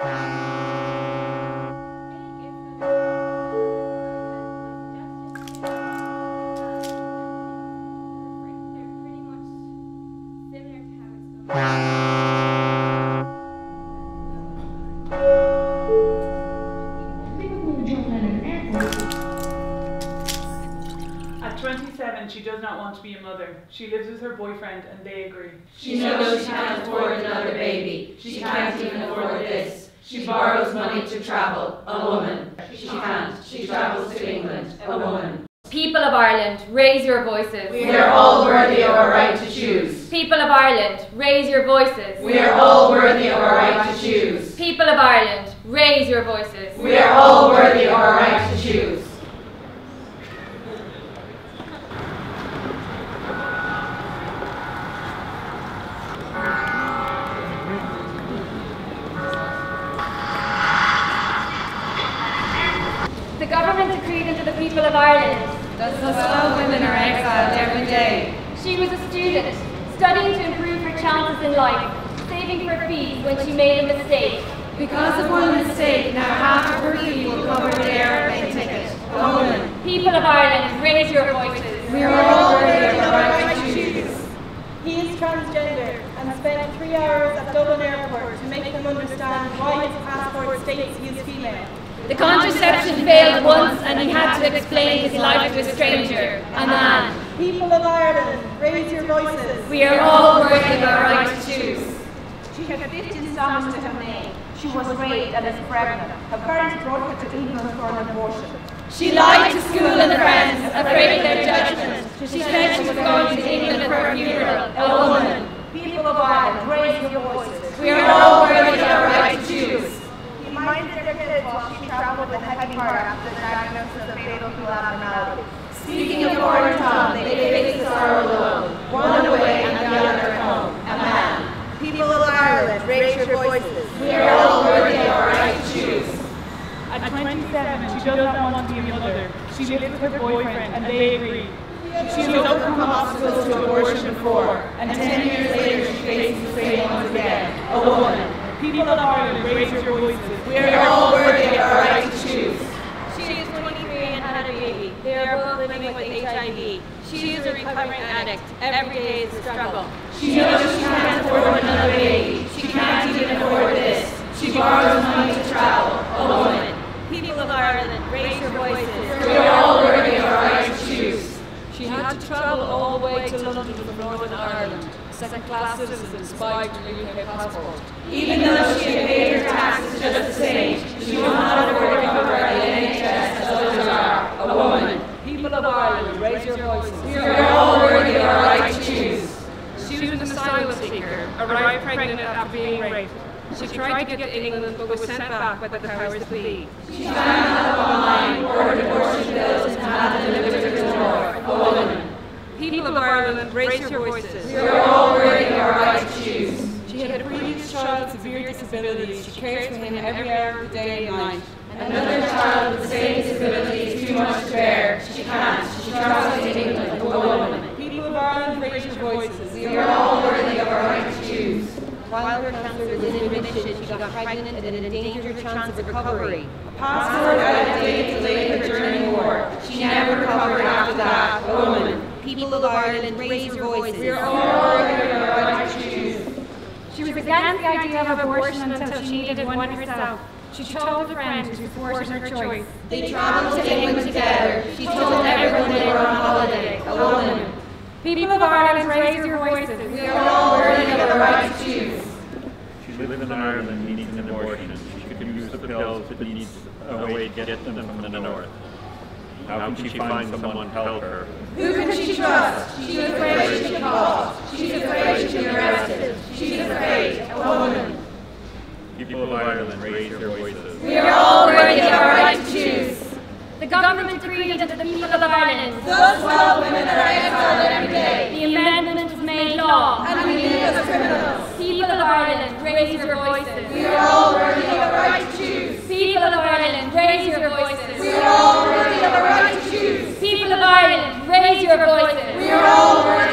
At 27, she does not want to be a mother. She lives with her boyfriend and they agree. She knows she can't afford another baby. She can't even afford this. She borrows money to travel. A woman. She can't. She travels to England. A woman. People of Ireland, raise your voices. We are all worthy of our right to choose. People of Ireland, raise your voices. We are all worthy of our right to choose. People of Ireland, raise your voices. We are all worthy of our right to choose. The government decreed unto the people of Ireland. Thus twelve women are exiled every day. She was a student, studying to improve her chances in life, saving for fees when she made a mistake. Because of one mistake, now half of her fee will cover the airplane ticket. A woman. People of Ireland, raise your voices. We are all worthy of our right to choose. He is transgender and spent three hours at Dublin Airport to make them understand why his passport states he is female. The contraception failed once and he had to explain his life to a stranger, a man. People of Ireland, raise your voices. We are all worthy of our right to choose. She had 15 sons to her name. She was raped and is pregnant. Her parents brought her to England for an abortion. She lied to school and friends, afraid of their judgment. She said she was going to England for a funeral, a woman. People of Ireland, raise your voices. We are all worthy of our right to choose. He minded their kids while she traveled with heavy heart after the diagnosis of fatal fetal abnormality. Speaking a foreign tongue, they face the sorrow alone. One away and the other at home. A man. People of Ireland, raise your voices. We are all worthy of our right to choose. At 27, she does not want to be a mother. She lives with her boyfriend and they agree. She has overcome obstacles to abortion before, and ten years later she faces the same ones again. A woman. People of Ireland, raise your voices. We are all worthy of our right to choose. She is 23 and had a baby. They are both living with HIV. She is a recovering addict. Every day is a struggle. She knows she can't afford another baby. She can't even afford this. She borrows money to travel. A woman. People of Ireland, raise your voices. We are all worthy of our right to choose. She had to travel all the way to London from Northern Ireland. Second-class citizen spied her UK passport. Even though she had paid her taxes just the same, she will not afford to cover the NHS as tried to get to England but was sent back by the powers that be. She found help online, ordered abortion pills, and had them delivered to door. A woman. People of Ireland, raise your voices. We are all of our right to choose. She had a previous child with severe disabilities. She cares for him every hour of the day and night. Another child with the same disability is too much to bear. She can't. She travels to England. A woman. People of Ireland, raise your voices. We are all worthy of our right to choose. While her cancer was in remission, she got pregnant and endangered her chance of recovery. Passport out of date delayed her journey more. She never recovered after that. A woman. People of Ireland, raise your voices. We are all worthy of our right to choose. She was against the idea of abortion until she needed one herself. She told a friend to force her choice. They traveled to England together. She told everyone they were on holiday. A woman. People of Ireland, raise your voices. We are all worthy of our right to choose. She lives in Ireland, needs an abortion. She could use the but needs a way to get them from the north. How can she find someone to help her? Who can she trust? She's afraid she'll be caught. She's afraid she'll be arrested. She's afraid. A woman. People of Ireland, raise your voices. We are all worthy of our right to choose. The government decreed unto the people of Ireland. Those 12 women that are exiled every day. The amendment was made law. And we leave as criminals of Ireland, raise your voices. We are all worthy of a right to choose. People of Ireland, raise your voices. We are all worthy of a right to choose. People of Ireland, raise your voices. We are all worthy